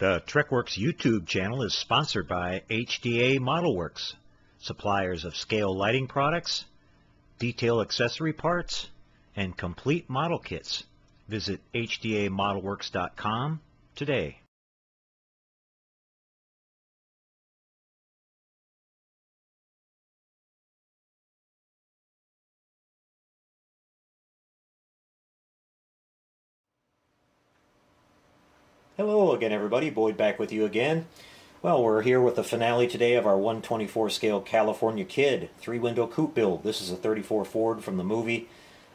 The TrekWorks YouTube channel is sponsored by HDA ModelWorks, suppliers of scale lighting products, detail accessory parts, and complete model kits. Visit HDAModelWorks.com today. Hello again everybody, Boyd back with you again. Well, we're here with the finale today of our 124 scale California Kid three window coupe build. This is a 34 Ford from the movie,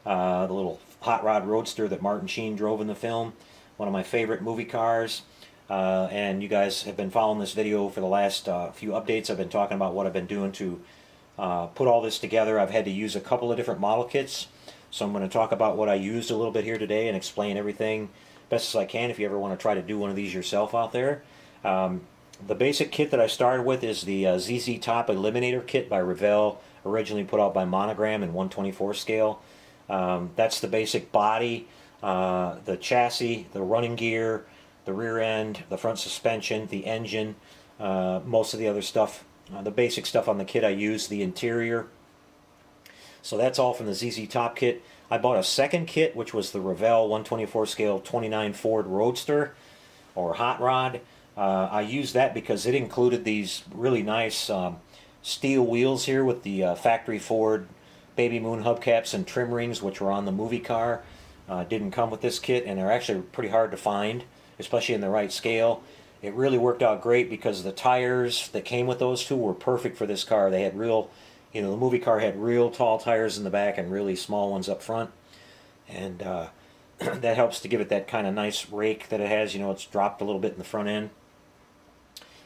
uh, the little hot rod roadster that Martin Sheen drove in the film. One of my favorite movie cars. Uh, and you guys have been following this video for the last uh, few updates. I've been talking about what I've been doing to uh, put all this together. I've had to use a couple of different model kits. So I'm going to talk about what I used a little bit here today and explain everything best as I can if you ever want to try to do one of these yourself out there. Um, the basic kit that I started with is the uh, ZZ Top Eliminator kit by Revell, originally put out by Monogram in 124 scale. Um, that's the basic body, uh, the chassis, the running gear, the rear end, the front suspension, the engine, uh, most of the other stuff. Uh, the basic stuff on the kit I use, the interior. So that's all from the ZZ Top kit. I bought a second kit, which was the Revell 124 scale 29 Ford Roadster or Hot Rod. Uh, I used that because it included these really nice um, steel wheels here with the uh, factory Ford Baby Moon hubcaps and trim rings, which were on the movie car. Uh, didn't come with this kit, and they're actually pretty hard to find, especially in the right scale. It really worked out great because the tires that came with those two were perfect for this car. They had real you know, the movie car had real tall tires in the back and really small ones up front. And uh, that helps to give it that kind of nice rake that it has. You know, it's dropped a little bit in the front end.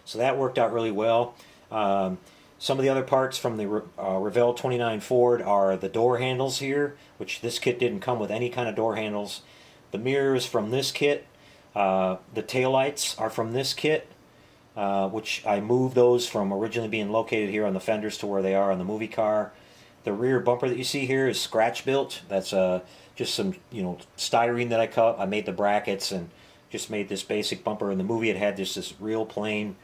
So that worked out really well. Um, some of the other parts from the uh, Revell 29 Ford are the door handles here, which this kit didn't come with any kind of door handles. The mirrors from this kit. Uh, the taillights are from this kit. Uh, which I moved those from originally being located here on the fenders to where they are on the movie car. The rear bumper that you see here is scratch built. That's uh, just some you know styrene that I cut. I made the brackets and just made this basic bumper. In the movie, it had just this real plain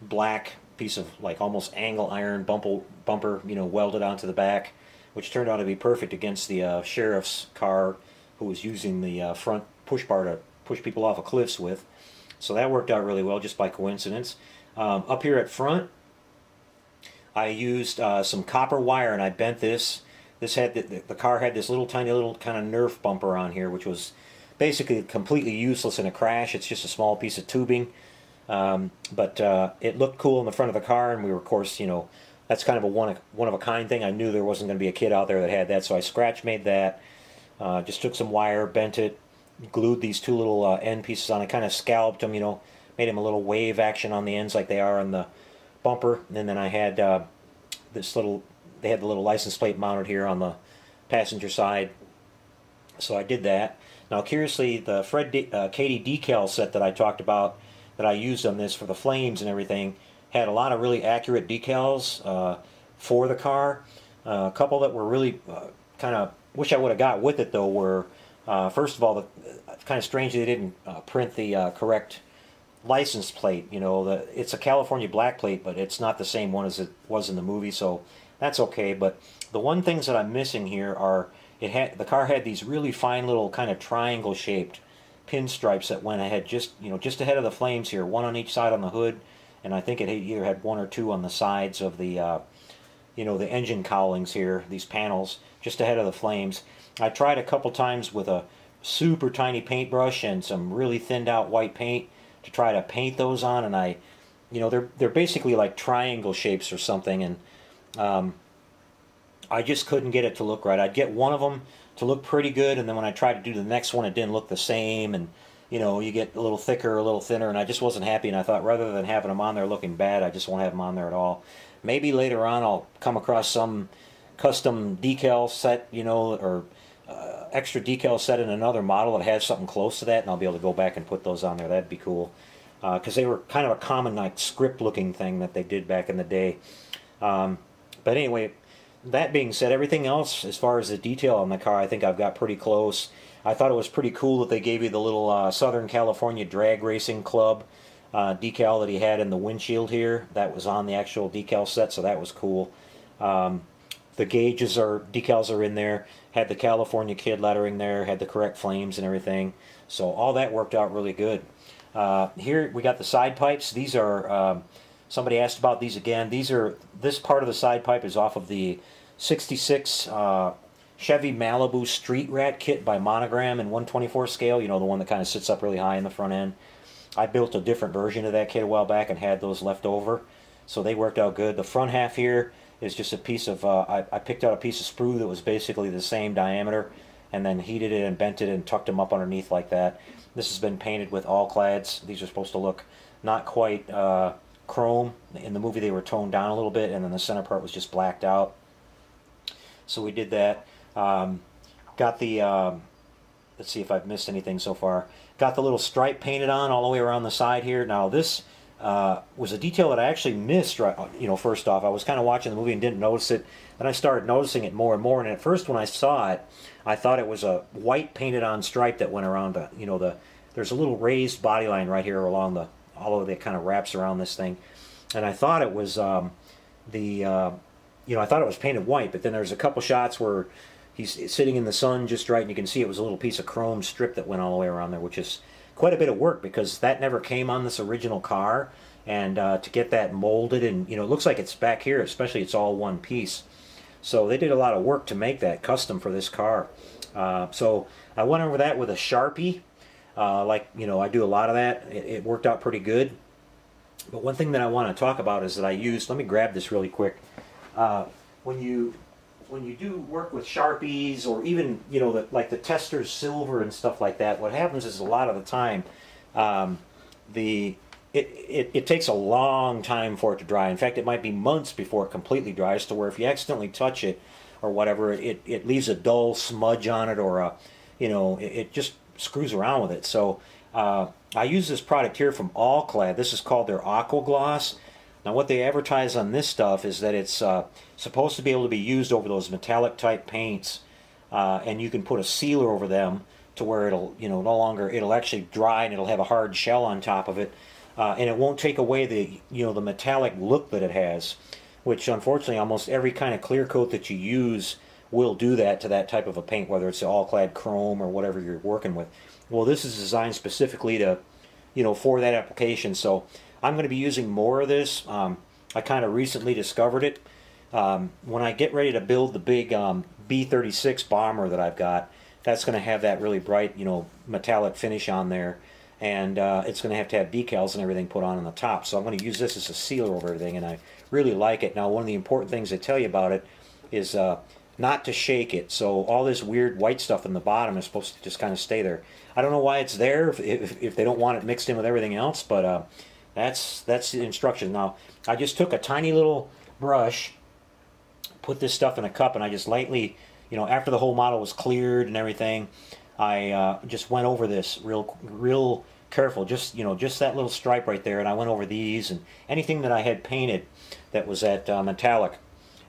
black piece of like almost angle iron bumper, bumper you know, welded onto the back, which turned out to be perfect against the uh, sheriff's car who was using the uh, front push bar to push people off of cliffs with. So that worked out really well just by coincidence. Um, up here at front, I used uh, some copper wire and I bent this. This had the, the, car had this little tiny little kind of Nerf bumper on here, which was basically completely useless in a crash. It's just a small piece of tubing, um, but uh, it looked cool in the front of the car, and we were, of course, you know, that's kind of a one one of a kind thing. I knew there wasn't going to be a kid out there that had that, so I scratch made that. Uh, just took some wire, bent it, glued these two little uh, end pieces on. I kind of scalloped them, you know, made them a little wave action on the ends like they are on the bumper. And then I had uh, this little, they had the little license plate mounted here on the passenger side. So I did that. Now, curiously, the Fred D uh, Cady decal set that I talked about, that I used on this for the flames and everything, had a lot of really accurate decals uh, for the car. Uh, a couple that were really uh, kind of, wish I would have got with it though, were uh, first of all, the, kind of strange they didn't uh, print the uh, correct license plate. You know, the, it's a California black plate, but it's not the same one as it was in the movie, so that's okay. But the one things that I'm missing here are it had the car had these really fine little kind of triangle shaped pinstripes that went ahead just you know just ahead of the flames here, one on each side on the hood, and I think it either had one or two on the sides of the uh, you know the engine cowlings here, these panels just ahead of the flames. I tried a couple times with a super tiny paintbrush and some really thinned out white paint to try to paint those on and I you know they're they're basically like triangle shapes or something and um, I just couldn't get it to look right. I'd get one of them to look pretty good and then when I tried to do the next one it didn't look the same and you know you get a little thicker a little thinner and I just wasn't happy and I thought rather than having them on there looking bad I just won't have them on there at all. Maybe later on I'll come across some custom decal set you know or uh, extra decal set in another model that has something close to that, and I'll be able to go back and put those on there. That'd be cool. Because uh, they were kind of a common like script looking thing that they did back in the day. Um, but anyway, that being said, everything else as far as the detail on the car, I think I've got pretty close. I thought it was pretty cool that they gave you the little uh, Southern California Drag Racing Club uh, decal that he had in the windshield here. That was on the actual decal set, so that was cool. Um, the gauges are decals are in there. Had the California Kid lettering there. Had the correct flames and everything. So all that worked out really good. Uh, here we got the side pipes. These are um, somebody asked about these again. These are this part of the side pipe is off of the 66 uh, Chevy Malibu Street Rat kit by Monogram in 124 scale. You know the one that kind of sits up really high in the front end. I built a different version of that kit a while back and had those left over, so they worked out good. The front half here is just a piece of uh, I, I picked out a piece of sprue that was basically the same diameter and then heated it and bent it and tucked them up underneath like that. This has been painted with Alclads. These are supposed to look not quite uh, chrome. In the movie they were toned down a little bit and then the center part was just blacked out. So we did that. Um, got the, um, let's see if I've missed anything so far. Got the little stripe painted on all the way around the side here. Now this uh, was a detail that I actually missed. Right, you know, first off, I was kind of watching the movie and didn't notice it. Then I started noticing it more and more. And at first, when I saw it, I thought it was a white painted-on stripe that went around the, you know, the. There's a little raised body line right here along the, all of it kind of wraps around this thing, and I thought it was um, the, uh, you know, I thought it was painted white. But then there's a couple shots where he's sitting in the sun just right, and you can see it was a little piece of chrome strip that went all the way around there, which is quite a bit of work because that never came on this original car. And uh, to get that molded and you know it looks like it's back here especially it's all one piece. So they did a lot of work to make that custom for this car. Uh, so I went over that with a Sharpie. Uh, like you know I do a lot of that. It, it, worked out pretty good. But one thing that I want to talk about is that I used let me grab this really quick. Uh, when you when you do work with sharpies or even you know the, like the Testor's silver and stuff like that what happens is a lot of the time um, the it, it, it takes a long time for it to dry. In fact it might be months before it completely dries to where if you accidentally touch it or whatever it, it leaves a dull smudge on it or a you know it, it just screws around with it. So uh, I use this product here from Alclad this is called their Aqua Gloss now what they advertise on this stuff is that it's uh, supposed to be able to be used over those metallic type paints uh, and you can put a sealer over them to where it'll, you know, no longer, it'll actually dry and it'll have a hard shell on top of it. Uh, and it won't take away the, you know, the metallic look that it has, which unfortunately almost every kind of clear coat that you use will do that to that type of a paint, whether it's Alclad chrome or whatever you're working with. Well, this is designed specifically to, you know, for that application. So I'm going to be using more of this. Um, I kind of recently discovered it. Um, when I get ready to build the big um, B-36 bomber that I've got, that's going to have that really bright, you know, metallic finish on there. And uh, it's going to have to have decals and everything put on on the top. So I'm going to use this as a sealer over everything, and I really like it. Now, one of the important things I tell you about it is uh, not to shake it. So all this weird white stuff in the bottom is supposed to just kind of stay there. I don't know why it's there if, if, if they don't want it mixed in with everything else, but uh, that's that's the instruction. Now, I just took a tiny little brush, put this stuff in a cup, and I just lightly, you know, after the whole model was cleared and everything, I uh, just went over this real, real careful. Just you know, just that little stripe right there, and I went over these and anything that I had painted that was at uh, metallic.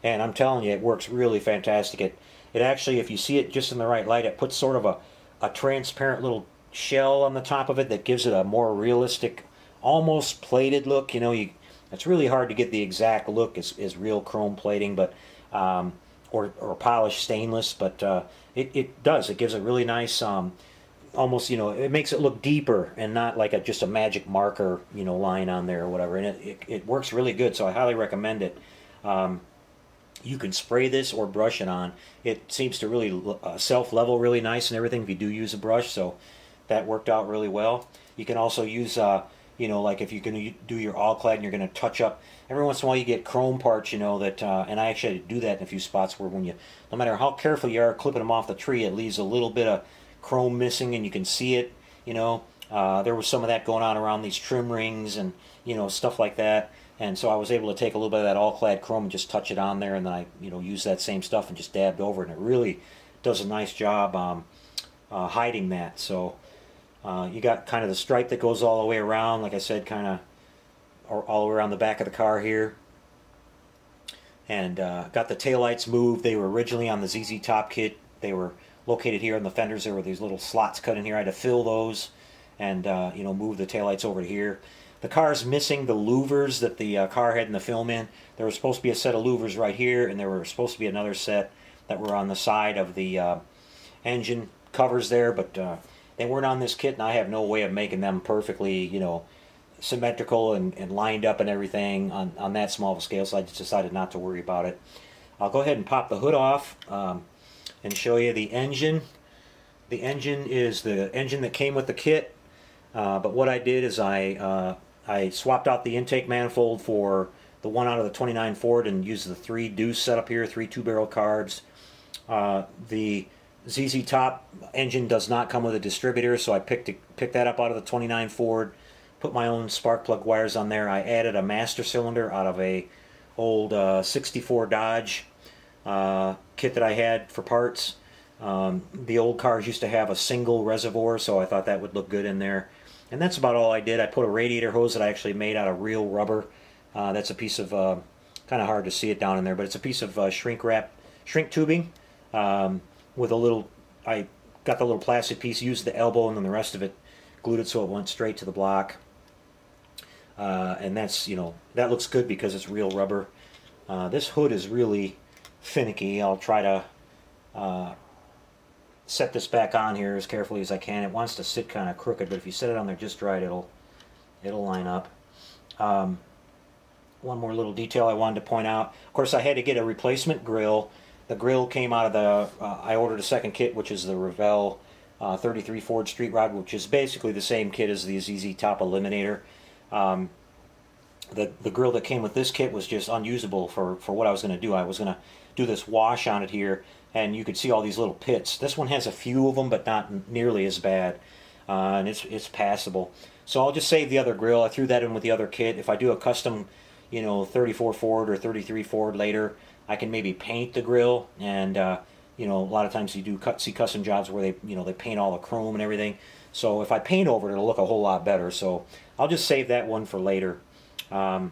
And I'm telling you, it works really fantastic. It, it actually, if you see it just in the right light, it puts sort of a, a transparent little shell on the top of it that gives it a more realistic almost plated look. You know, you it's really hard to get the exact look as, as real chrome plating, but um, or, or polished stainless, but uh, it, it does. It gives a really nice, um, almost, you know, it makes it look deeper and not like a just a magic marker, you know, line on there or whatever. And it, it, it works really good, so I highly recommend it. Um, you can spray this or brush it on. It seems to really uh, self-level really nice and everything if you do use a brush, so that worked out really well. You can also use uh, you know, like if you're going to do your Alclad and you're going to touch up, every once in a while you get chrome parts, you know, that, uh, and I actually do that in a few spots where when you, no matter how careful you are clipping them off the tree, it leaves a little bit of chrome missing and you can see it, you know. Uh, there was some of that going on around these trim rings and, you know, stuff like that. And so I was able to take a little bit of that Alclad chrome and just touch it on there and then I, you know, use that same stuff and just dabbed over and it really does a nice job um, uh, hiding that. So, uh, you got kind of the stripe that goes all the way around, like I said, kind of all the way around the back of the car here. and uh, got the taillights moved. They were originally on the ZZ Top kit. They were located here on the fenders. There were these little slots cut in here. I had to fill those and uh, you know move the taillights over to here. The car's missing the louvers that the uh, car had in the film in. There was supposed to be a set of louvers right here, and there were supposed to be another set that were on the side of the uh, engine covers there, but uh, they weren't on this kit, and I have no way of making them perfectly, you know, symmetrical and, and lined up and everything on, on that small of a scale, so I just decided not to worry about it. I'll go ahead and pop the hood off um, and show you the engine. The engine is the engine that came with the kit, uh, but what I did is I uh, I swapped out the intake manifold for the one out of the 29 Ford and used the three deuce setup here, three two-barrel carbs. Uh, the ZZ Top engine does not come with a distributor, so I picked picked that up out of the 29 Ford, put my own spark plug wires on there. I added a master cylinder out of a old uh, 64 Dodge uh, kit that I had for parts. Um, the old cars used to have a single reservoir, so I thought that would look good in there. And that's about all I did. I put a radiator hose that I actually made out of real rubber. Uh, that's a piece of, uh, kind of hard to see it down in there, but it's a piece of uh, shrink wrap, shrink tubing um, with a little, I got the little plastic piece, used the elbow, and then the rest of it glued it so it went straight to the block. Uh, and that's, you know, that looks good because it's real rubber. Uh, this hood is really finicky. I'll try to uh, set this back on here as carefully as I can. It wants to sit kind of crooked, but if you set it on there just right, it'll it'll line up. Um, one more little detail I wanted to point out. Of course, I had to get a replacement grill. The grill came out of the. Uh, I ordered a second kit, which is the Revell uh, 33 Ford Street Rod, which is basically the same kit as the ZZ Top Eliminator. Um, the the grill that came with this kit was just unusable for for what I was going to do. I was going to do this wash on it here and you could see all these little pits. This one has a few of them, but not nearly as bad, uh, and it's it's passable. So I'll just save the other grill. I threw that in with the other kit. If I do a custom, you know, 34 Ford or 33 Ford later, I can maybe paint the grill, and uh, you know, a lot of times you do cut, see custom jobs where they you know they paint all the chrome and everything. So if I paint over it, it'll look a whole lot better. So I'll just save that one for later. Um,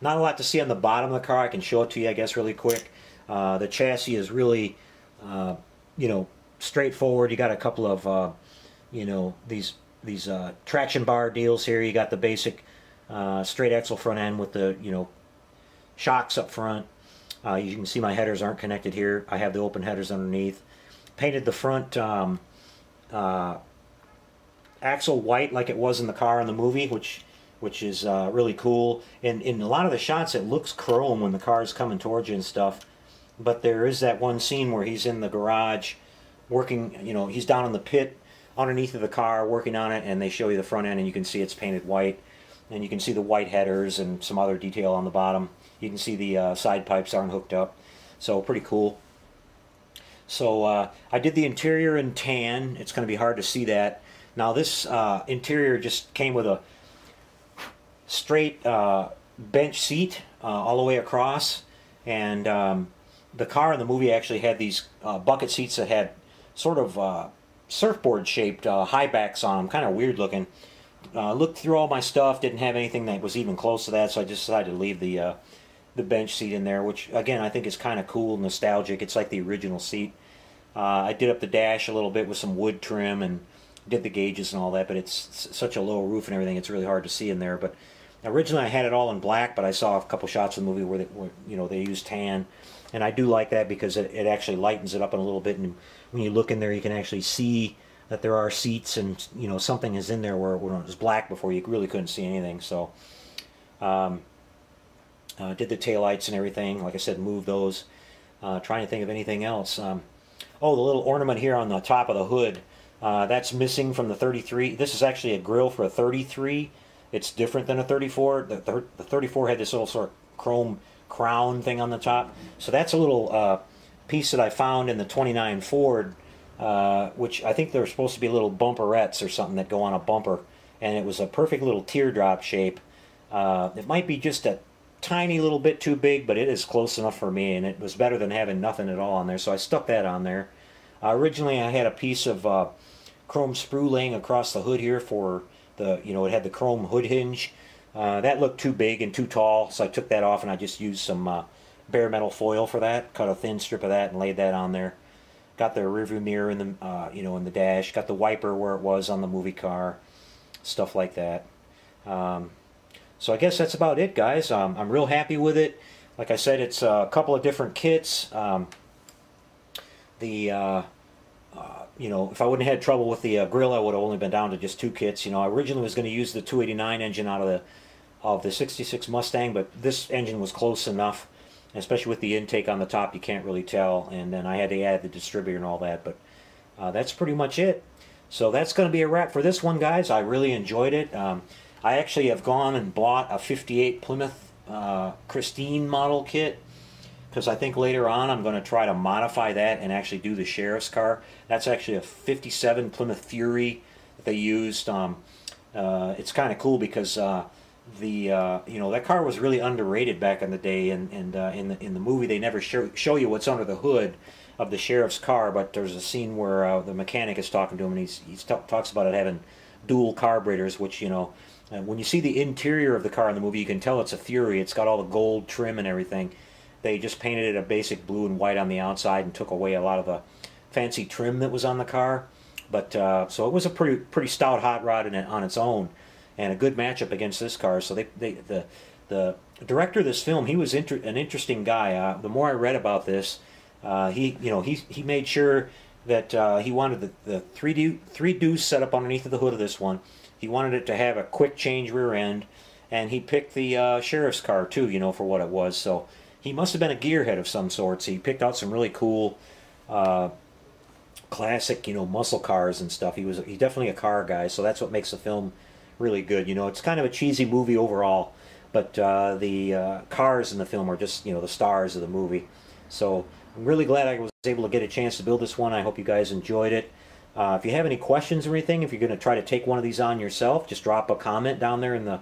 not a lot to see on the bottom of the car. I can show it to you, I guess, really quick. Uh, the chassis is really, uh, you know, straightforward. You got a couple of, uh, you know, these these uh, traction bar deals here. You got the basic uh, straight axle front end with the, you know, shocks up front. you can see my headers aren't connected here. I have the open headers underneath. Painted the front um, axle white like it was in the car in the movie, which which is uh, really cool. And in a lot of the shots, it looks chrome when the car is coming towards you and stuff but there is that one scene where he's in the garage working, you know, he's down in the pit underneath of the car working on it, and they show you the front end, and you can see it's painted white, and you can see the white headers and some other detail on the bottom. You can see the uh, side pipes aren't hooked up, so pretty cool. So uh, I did the interior in tan. It's going to be hard to see that. Now this uh, interior just came with a straight uh, bench seat uh, all the way across, and um, the car in the movie actually had these uh, bucket seats that had sort of surfboard shaped high backs on them, kind of weird looking. Uh, looked through all my stuff, didn't have anything that was even close to that, so I just decided to leave the uh, the bench seat in there, which again I think is kind of cool, nostalgic. It's like the original seat. Uh, I did up the dash a little bit with some wood trim and did the gauges and all that, but it's such a low roof and everything, it's really hard to see in there. But originally I had it all in black, but I saw a couple shots in the movie where, they, where you know they used tan and I do like that because it, it actually lightens it up a little bit. And when you look in there, you can actually see that there are seats and you know something is in there where when it was black before you really couldn't see anything. So um, uh, did the taillights and everything. Like I said, move those. Uh, trying to think of anything else. Um, oh, the little ornament here on the top of the hood. Uh, that's missing from the 33. This is actually a grill for a 33. It's different than a 34. The, the, the 34 had this little sort of chrome crown thing on the top. So that's a little uh, piece that I found in the 29 Ford, uh, which I think they're supposed to be little bumperettes or something that go on a bumper. And it was a perfect little teardrop shape. Uh, it might be just a tiny little bit too big, but it is close enough for me, and it was better than having nothing at all on there. So I stuck that on there. Uh, originally, I had a piece of uh, chrome sprue laying across the hood here for the, you know, it had the chrome hood hinge Uh, that looked too big and too tall, so I took that off and I just used some uh, bare metal foil for that. Cut a thin strip of that and laid that on there. Got the rearview mirror in the uh, you know in the dash. Got the wiper where it was on the movie car. Stuff like that. Um, so I guess that's about it, guys. Um, I'm real happy with it. Like I said, it's a couple of different kits. Um, the uh, uh, you know, if I wouldn't have had trouble with the uh, grill, I would have only been down to just two kits. You know, I originally was going to use the 289 engine out of the of the 66 Mustang, but this engine was close enough, especially with the intake on the top, you can't really tell. And then I had to add the distributor and all that, but uh, that's pretty much it. So that's going to be a wrap for this one, guys. I really enjoyed it. Um, I actually have gone and bought a 58 Plymouth uh, Christine model kit because I think later on I'm going to try to modify that and actually do the sheriff's car. That's actually a 57 Plymouth Fury that they used. Um, uh, it's kind of cool because uh, the uh, you know that car was really underrated back in the day, and and uh, in the in the movie they never show show you what's under the hood of the sheriff's car, but there's a scene where uh, the mechanic is talking to him and he's he talks about it having dual carburetors, which you know. when you see the interior of the car in the movie, you can tell it's a Fury. It's got all the gold trim and everything they just painted it a basic blue and white on the outside and took away a lot of the fancy trim that was on the car. But uh, so it was a pretty pretty stout hot rod it, on its own, and a good matchup against this car. So they, they the the director of this film he was inter- an interesting guy. Uh, the more I read about this, uh, he you know he he made sure that uh, he wanted the, the three do, three deuce set up underneath of the hood of this one. He wanted it to have a quick change rear end, and he picked the uh, sheriff's car too. You know for what it was. So he must have been a gearhead of some sorts. He picked out some really cool, uh, classic, you know, muscle cars and stuff. He was he definitely a car guy, so that's what makes the film really good. You know, it's kind of a cheesy movie overall, but uh, the uh, cars in the film are just you know the stars of the movie. So I'm really glad I was able to get a chance to build this one. I hope you guys enjoyed it. Uh, if you have any questions or anything, if you're going to try to take one of these on yourself, just drop a comment down there in the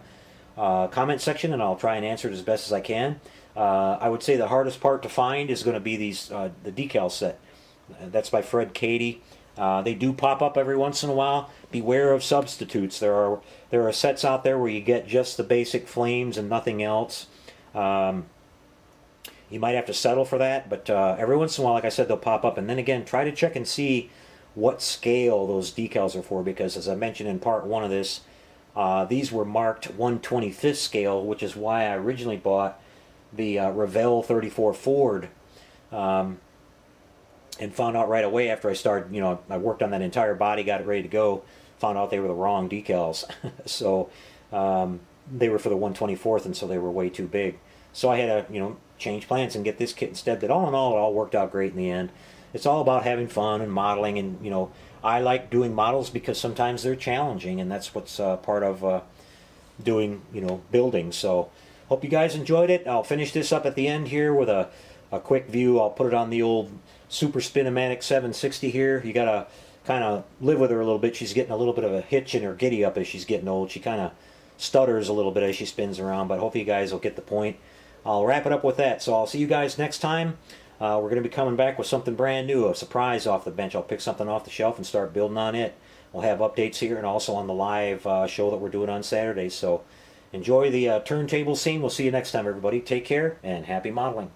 uh, comment section, and I'll try and answer it as best as I can. Uh, I would say the hardest part to find is going to be these uh, the decal set. That's by Fred Cady. Uh, they do pop up every once in a while. Beware of substitutes. There are there are sets out there where you get just the basic flames and nothing else. Um, you might have to settle for that, but uh, every once in a while, like I said, they'll pop up. And then again, try to check and see what scale those decals are for, because as I mentioned in part one of this, uh, these were marked 125th scale, which is why I originally bought the uh, Revell 34 Ford um, and found out right away after I started, you know, I worked on that entire body, got it ready to go, found out they were the wrong decals. so um, they were for the 124th and so they were way too big. So I had to, you know, change plans and get this kit instead. But all in all, it all worked out great in the end. It's all about having fun and modeling and, you know, I like doing models because sometimes they're challenging and that's what's uh, part of uh, doing, you know, building. So Hope you guys enjoyed it. I'll finish this up at the end here with a, a quick view. I'll put it on the old Super Spin-O-Matic 760 here. You got to kind of live with her a little bit. She's getting a little bit of a hitch in her giddy up as she's getting old. She kind of stutters a little bit as she spins around, but hopefully you guys will get the point. I'll wrap it up with that. So I'll see you guys next time. Uh, we're going to be coming back with something brand new, a surprise off the bench. I'll pick something off the shelf and start building on it. We'll have updates here and also on the live uh, show that we're doing on Saturday. So enjoy the uh, turntable scene. We'll see you next time, everybody. Take care and happy modeling.